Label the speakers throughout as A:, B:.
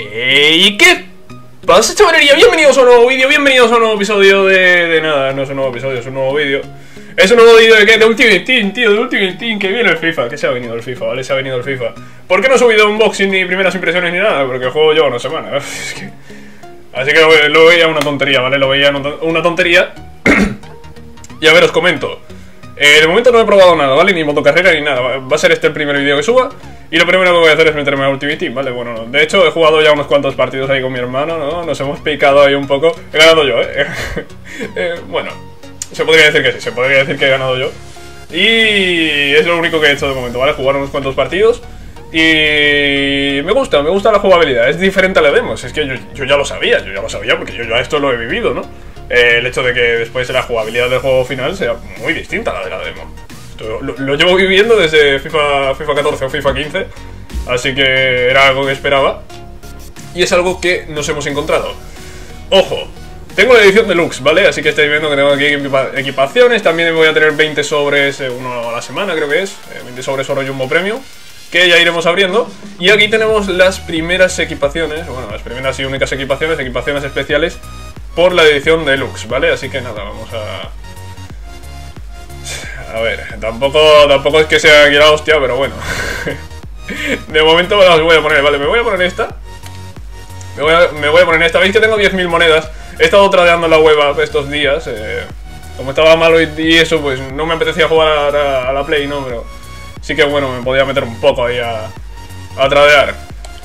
A: ¿Y qué pasa, chavalería? Bienvenidos a un nuevo vídeo, bienvenidos a un nuevo episodio de, nada, no es un nuevo episodio, es un nuevo vídeo. Es un nuevo vídeo de qué? De Ultimate Team, tío, de Ultimate Team, que viene el FIFA, que se ha venido el FIFA, ¿vale? Se ha venido el FIFA. ¿Por qué no he subido unboxing ni primeras impresiones ni nada? Porque juego lleva una semana. Así que lo veía una tontería, ¿vale? Lo veía una tontería. y a ver, os comento. Eh, de momento no he probado nada, ¿vale? Ni motocarrera ni nada. Va a ser este el primer vídeo que suba. Y lo primero que voy a hacer es meterme a Ultimate Team, ¿vale? Bueno, de hecho he jugado ya unos cuantos partidos ahí con mi hermano, ¿no? Nos hemos picado ahí un poco. He ganado yo, ¿eh? eh bueno, se podría decir que sí, se podría decir que he ganado yo. Y es lo único que he hecho de momento, ¿vale? Jugar unos cuantos partidos. Y me gusta, me gusta la jugabilidad. Es diferente a la demo. Es que yo, yo ya lo sabía, yo ya lo sabía porque yo ya esto lo he vivido, ¿no? Eh, el hecho de que después la jugabilidad del juego final sea muy distinta a la de la demo. Lo, llevo viviendo desde FIFA, FIFA 14 o FIFA 15, así que era algo que esperaba. Y es algo que nos hemos encontrado. Ojo, tengo la edición deluxe, ¿vale? Así que estáis viendo que tengo aquí equipaciones. También voy a tener 20 sobres, eh, uno a la semana creo que es. 20 eh, sobres oro jumbo premio. Que ya iremos abriendo. Y aquí tenemos las primeras equipaciones. Bueno, las primeras y únicas equipaciones. Equipaciones especiales por la edición deluxe, ¿vale? Así que nada, vamos a... A ver, tampoco, tampoco es que sea aquí la hostia, pero bueno. de momento me las voy a poner, vale, me voy a poner esta. Me voy a, poner esta. Veis que tengo 10.000 monedas. He estado tradeando la web estos días. Eh, como estaba malo y, eso, pues no me apetecía jugar a, la Play, ¿no? Pero sí que bueno, me podía meter un poco ahí a, a tradear.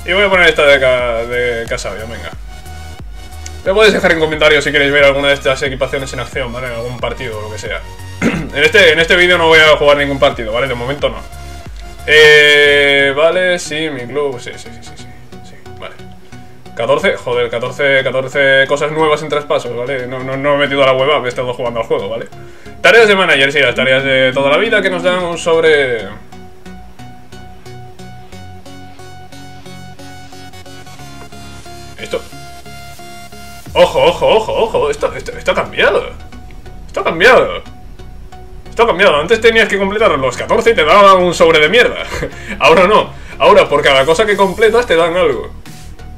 A: Y voy a poner esta de, de Casabio, venga. Me podéis dejar en comentarios si queréis ver alguna de estas equipaciones en acción, ¿vale? En algún partido o lo que sea. En este, en este vídeo no voy a jugar ningún partido, ¿vale? De momento no. Eh, vale, sí, mi club, sí, sí, sí, sí, sí, vale. 14, joder, 14, 14 cosas nuevas en traspasos, ¿vale? No, no, no he metido a la web, he estado jugando al juego, ¿vale? Tareas de manager, sí, las tareas de toda la vida que nos dan sobre... Esto... Ojo, ojo, ojo, ojo. Esto, esto, ha cambiado. Esto ha cambiado. Esto ha cambiado. Antes tenías que completar los 14 y te daban un sobre de mierda. Ahora no. Ahora por cada cosa que completas te dan algo.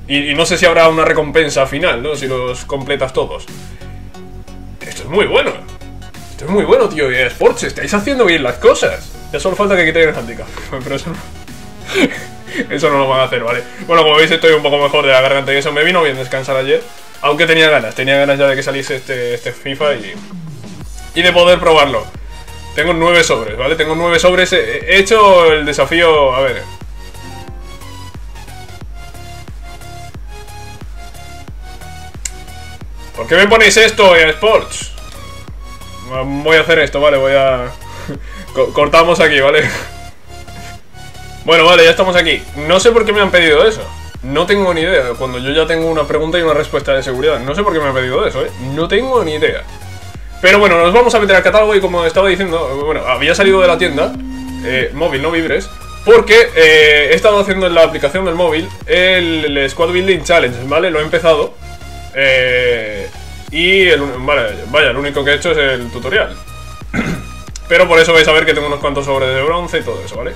A: Y, no sé si habrá una recompensa final, ¿no? Si los completas todos. Esto es muy bueno. Esto es muy bueno, tío. Y Sports, estáis haciendo bien las cosas. Ya solo falta que quitéis el handicap. Pero eso no... eso no lo van a hacer, ¿vale? Bueno, como veis estoy un poco mejor de la garganta y eso. Me vino bien descansar ayer. Aunque tenía ganas, tenía ganas ya de que saliese este, este FIFA y, y de poder probarlo. Tengo nueve sobres, ¿vale? Tengo nueve sobres. He hecho el desafío... A ver... ¿Por qué me ponéis esto en Sports? Voy a hacer esto, vale, voy a... Cortamos aquí, ¿vale? Bueno, vale, ya estamos aquí. No sé por qué me han pedido eso. No tengo ni idea. Cuando yo ya tengo una pregunta y una respuesta de seguridad. No sé por qué me ha pedido eso, ¿eh? No tengo ni idea. Pero bueno, nos vamos a meter al catálogo y como estaba diciendo, bueno, había salido de la tienda, eh, móvil, no vibres, porque eh, he estado haciendo en la aplicación del móvil el, Squad Building Challenge, ¿vale? Lo he empezado. Eh, y, el, vale, vaya, lo único que he hecho es el tutorial. Pero por eso vais a ver que tengo unos cuantos sobres de bronce y todo eso, ¿vale?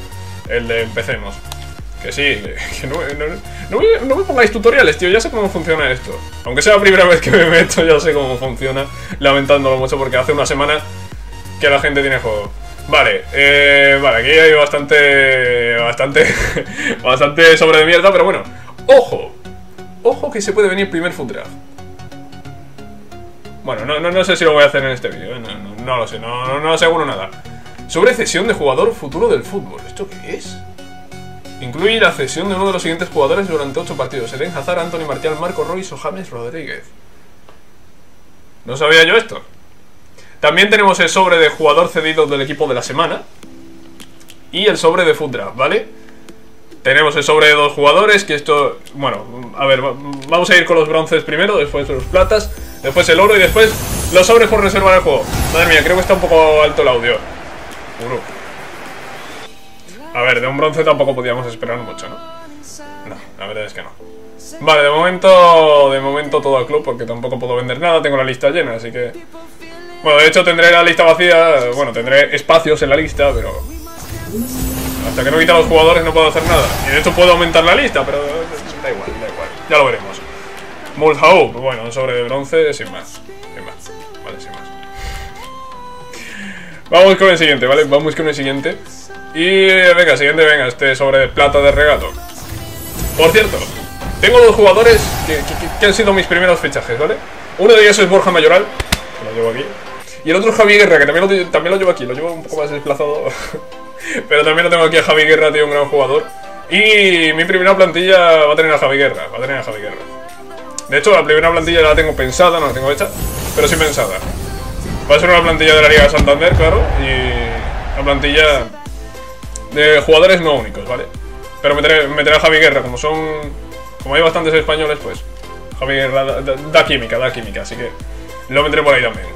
A: El de empecemos. Que sí, que no, no, me, pongáis tutoriales, tío, ya sé cómo funciona esto. Aunque sea la primera vez que me meto, ya sé cómo funciona, lamentándolo mucho porque hace una semana que la gente tiene juego. Vale, eh, vale, aquí hay bastante, bastante, bastante sobre de mierda, pero bueno. ¡Ojo! Ojo que se puede venir primer food draft. Bueno, no, no, sé si lo voy a hacer en este vídeo, ¿eh? no, no, lo sé, no, no aseguro nada. Sobre cesión de jugador futuro del fútbol. ¿Esto qué es? Incluye la cesión de uno de los siguientes jugadores durante 8 partidos. Eden Hazard, Anthony Martial, Marco Royce o James Rodríguez. No sabía yo esto. También tenemos el sobre de jugador cedido del equipo de la semana. Y el sobre de Food ¿vale? Tenemos el sobre de dos jugadores, que esto... Bueno, a ver, vamos a ir con los bronces primero, después los platas, después el oro y después los sobres por reservar el juego. Madre mía, creo que está un poco alto el audio. Uno. A ver, de un bronce tampoco podíamos esperar mucho, ¿no? No, la verdad es que no. Vale, de momento, de momento todo al club, porque tampoco puedo vender nada, tengo la lista llena, así que... Bueno, de hecho tendré la lista vacía, bueno, tendré espacios en la lista, pero... Hasta que no quita los jugadores no puedo hacer nada. Y de hecho puedo aumentar la lista, pero da igual, da igual. Ya lo veremos. Mulhouse, bueno, un sobre de bronce sin más. Sin más. Vale, sin más. Vamos con el siguiente, ¿vale? Vamos con el siguiente. Y venga, siguiente, venga, este sobre plata de regalo. Por cierto, tengo dos jugadores que, que han sido mis primeros fichajes, ¿vale? Uno de ellos es Borja Mayoral, que lo llevo aquí. Y el otro es Javi Guerra, que también lo, también lo llevo aquí, lo llevo un poco más desplazado. Pero también lo tengo aquí a Javi Guerra, tío, un gran jugador. Y mi primera plantilla va a tener a Javi Guerra, va a tener a Javi Guerra. De hecho, la primera plantilla la tengo pensada, no la tengo hecha, pero sí pensada. Va a ser una plantilla de la Liga de Santander, claro, y una plantilla de jugadores no únicos, ¿vale? Pero meteré, meteré a Javi Guerra, como son... Como hay bastantes españoles, pues Javi Guerra da, química, da química, así que lo meteré por ahí también.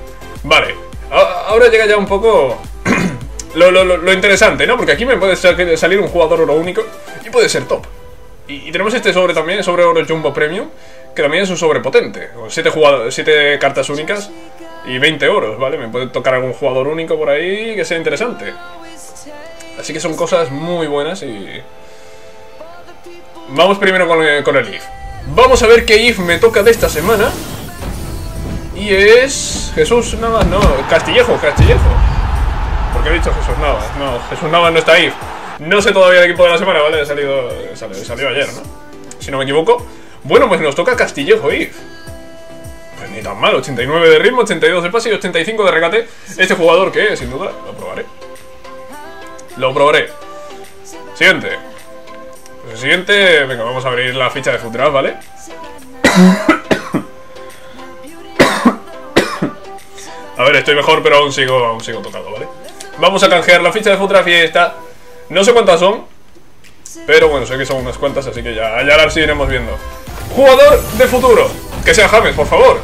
A: Vale, ahora llega ya un poco lo, lo, interesante, ¿no? Porque aquí me puede salir un jugador oro único y puede ser top. Y, tenemos este sobre también, sobre oro Jumbo Premium, que también es un sobre potente. 7 cartas únicas y 20 oros, ¿vale? Me puede tocar algún jugador único por ahí que sea interesante. Así que son cosas muy buenas y... Vamos primero con, con el IF. Vamos a ver qué IF me toca de esta semana. Y es... Jesús Navas, no, Castillejo, Castillejo. ¿Por qué he dicho Jesús Navas? No, Jesús Navas no está IF. No sé todavía el equipo de la semana, ¿vale? Ha salido, salió, ayer, ¿no? Si no me equivoco. Bueno, pues nos toca Castillejo IF. Pues ni tan mal, 89 de ritmo, 82 de pase y 85 de regate. Este jugador que, sin duda, lo probaré. Lo probaré. Siguiente. Pues siguiente, venga, vamos a abrir la ficha de Futras, ¿vale? a ver, estoy mejor, pero aún sigo, aún sigo tocado, ¿vale? Vamos a canjear la ficha de Futras y está. No sé cuántas son, pero bueno, sé que son unas cuantas, así que ya, ya las iremos viendo. Jugador de futuro. Que sea James, por favor.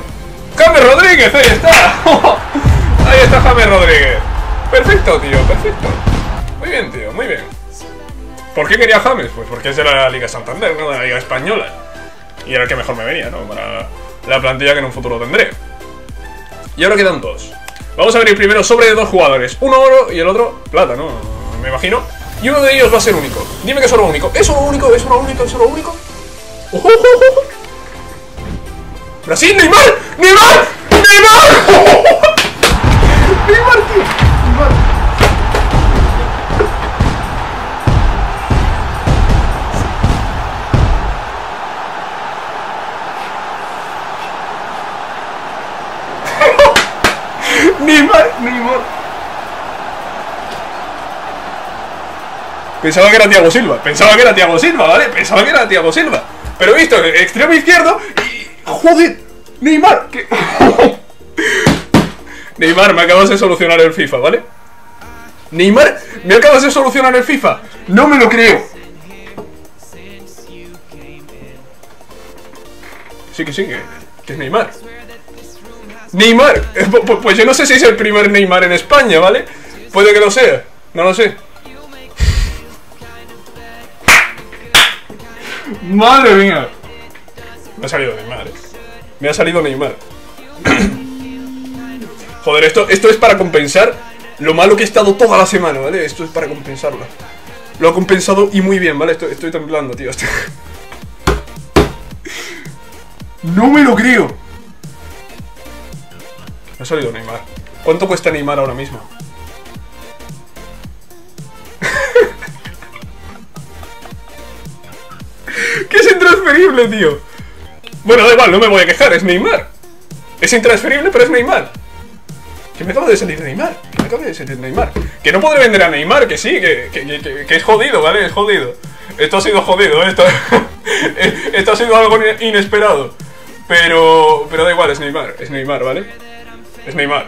A: James Rodríguez, ahí está. ahí está James Rodríguez. Perfecto, tío, perfecto. Muy bien, tío, muy bien. ¿Por qué quería James? Pues porque es de la Liga Santander, ¿no? De la Liga Española. Y era el que mejor me venía, ¿no? Para la plantilla que en un futuro tendré. Y ahora quedan dos. Vamos a abrir primero sobre dos jugadores. Uno oro y el otro plata, ¿no? Me imagino. Y uno de ellos va a ser único. Dime que es oro único. ¿Es oro único? ¿Es oro único? ¿Es oro único? ¡Ojo, ojo, ojo! ¡Brasil! ¡Neymar! ¡Neymar! ¡Neymar, Pensaba que era Tiago Silva, pensaba que era Tiago Silva, ¿vale? Pensaba que era Tiago Silva. Pero he visto extremo izquierdo y. ¡Joder! ¡Neymar! Neymar, me acabas de solucionar el FIFA, ¿vale? Neymar, me acabas de solucionar el FIFA. No me lo creo. Sí, que sí, que es Neymar. Neymar, pues yo no sé si es el primer Neymar en España, ¿vale? Puede que lo sea, no lo sé. Madre mía. Me ha salido Neymar, eh. Me ha salido Neymar. Joder, esto, esto es para compensar lo malo que he estado toda la semana, ¿vale? Esto es para compensarlo. Lo ha compensado y muy bien, ¿vale? Estoy, estoy temblando, tío. No me lo creo. Me ha salido Neymar. ¿Cuánto cuesta Neymar ahora mismo? Intransferible, tío! Bueno, da igual, no me voy a quejar, es Neymar. Es intransferible, pero es Neymar. Que me acaba de salir Neymar. Que me acaba de salir Neymar. Que no podré vender a Neymar, que sí, que, que, que, es jodido, ¿vale? Es jodido. Esto ha sido jodido, esto, esto ha sido algo inesperado. Pero, pero da igual, es Neymar, es Neymar, ¿vale? Es Neymar.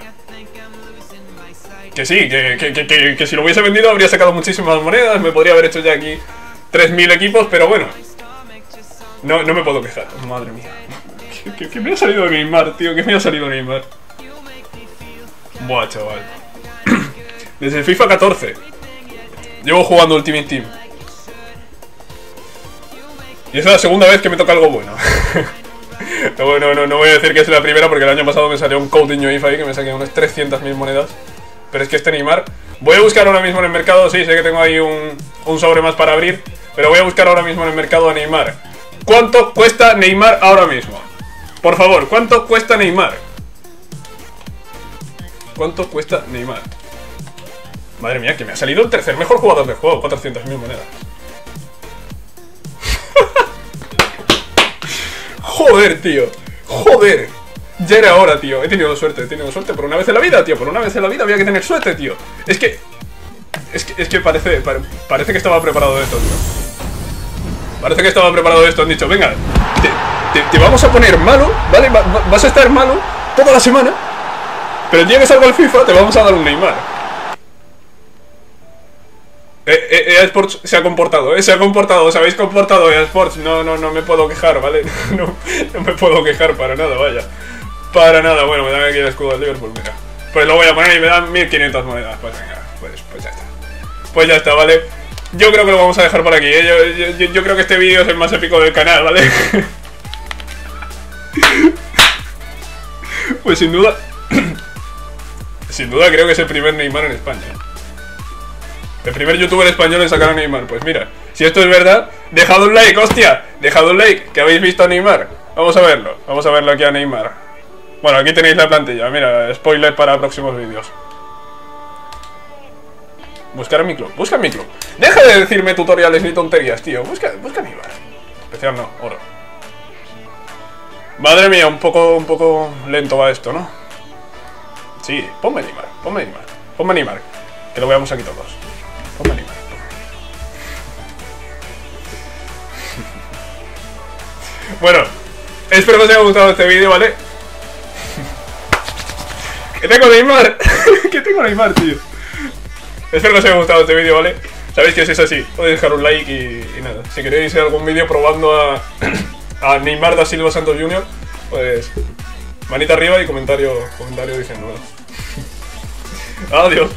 A: Que sí, que, que, si lo hubiese vendido habría sacado muchísimas monedas, me podría haber hecho ya aquí 3.000 equipos, pero bueno. No, no me puedo quejar, madre mía. Que, me ha salido Neymar, tío, que me ha salido Neymar. Buah, chaval. Desde el FIFA 14. Llevo jugando Ultimate Team. Y es la segunda vez que me toca algo bueno. No, no, no, voy a decir que es la primera porque el año pasado me salió un Coutinho IFA ahí que me saqué unas 300.000 monedas. Pero es que este Neymar... Voy a buscar ahora mismo en el mercado, sí, sé que tengo ahí un, un sobre más para abrir. Pero voy a buscar ahora mismo en el mercado a Neymar. ¿Cuánto cuesta Neymar ahora mismo? Por favor, ¿cuánto cuesta Neymar? ¿Cuánto cuesta Neymar? Madre mía, que me ha salido el tercer mejor jugador del juego, 400.000 monedas. Joder, tío. Joder. Ya era hora, tío. He tenido suerte, he tenido suerte por una vez en la vida, tío. Por una vez en la vida había que tener suerte, tío. Es que... Es que, es que parece, pare- parece que estaba preparado esto, tío. Parece que estaba preparado esto. Han dicho, venga, te, te- vamos a poner malo, ¿vale? Va- va- vas a estar malo toda la semana. Pero el día que salga el FIFA te vamos a dar un Neymar. Eh, eh, EA Sports se ha comportado, ¿eh? Se ha comportado, os habéis comportado EA Sports. No, no, no me puedo quejar, ¿vale? No, no me puedo quejar para nada, vaya. Para nada, bueno, me dan aquí el escudo del Liverpool, mira. Pues lo voy a poner y me dan 1500 monedas. Pues venga, pues, pues ya está. Pues ya está, ¿vale? Yo creo que lo vamos a dejar por aquí, ¿eh? Yo, yo- creo que este vídeo es el más épico del canal, ¿vale? pues sin duda... sin duda creo que es el primer Neymar en España. El primer youtuber español en sacar a Neymar. Pues mira, si esto es verdad, dejad un like, hostia. Dejad un like, que habéis visto a Neymar. Vamos a verlo, vamos a verlo aquí a Neymar. Bueno, aquí tenéis la plantilla, mira, spoiler para próximos vídeos. Buscar mi club, busca mi club. Deja de decirme tutoriales ni tonterías, tío. Busca, busca a Neymar. Especial no, oro. Madre mía, un poco, un poco lento va esto, ¿no? Sí, ponme Neymar, ponme Neymar. Ponme Neymar, que lo veamos aquí todos. Ponme Neymar. Bueno, espero que os haya gustado este vídeo, ¿vale? que tengo Neymar, que tengo Neymar, tío. Espero que os haya gustado este vídeo, ¿vale? Sabéis que si es así, podéis dejar un like y, nada. Si queréis algún vídeo probando a, a Neymar da Silva Santos Jr., pues manita arriba y comentario, comentario diciéndolo. Adiós.